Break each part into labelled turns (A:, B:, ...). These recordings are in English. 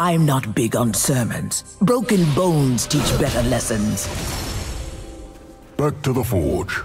A: I'm not big on sermons. Broken bones teach better lessons.
B: Back to the forge.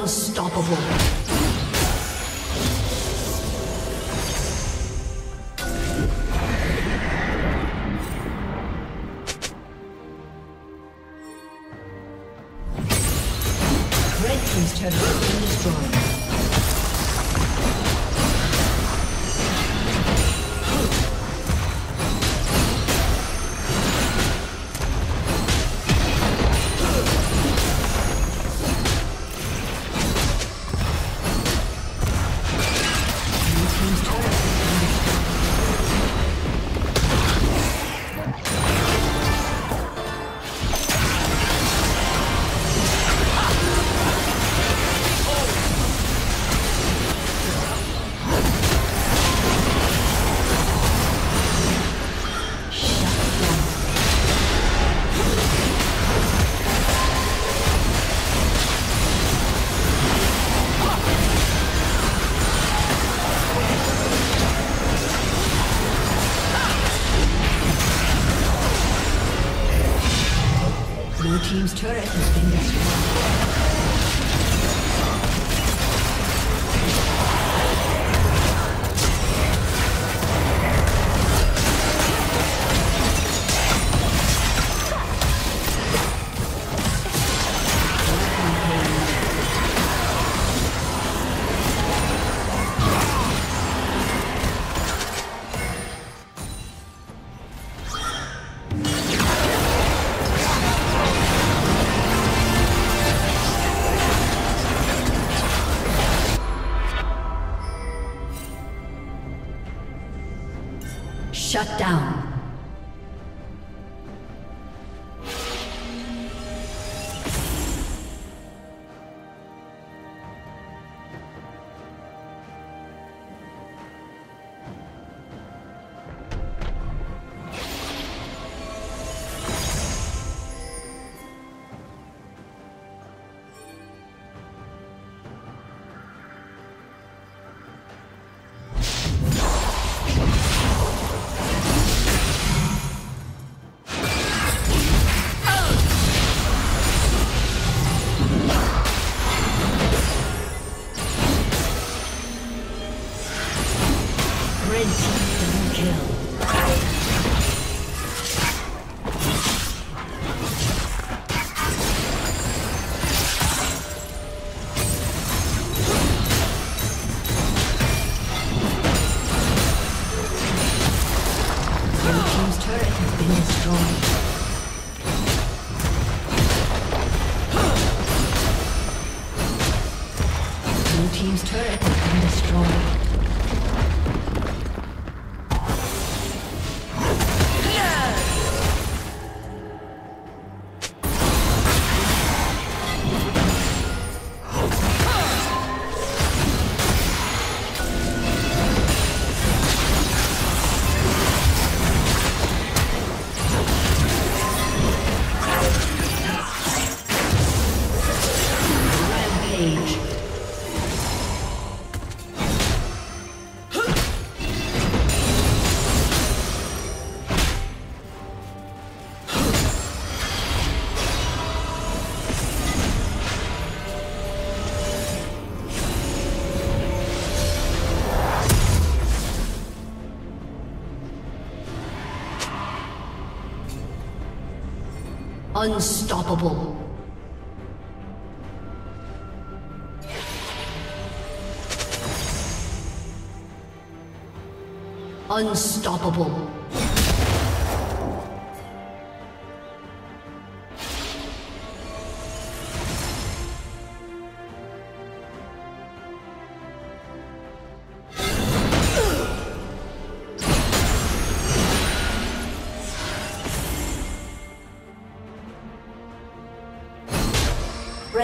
A: Unstoppable. turret has been. Shut down. Unstoppable. Unstoppable.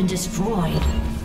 A: been destroyed.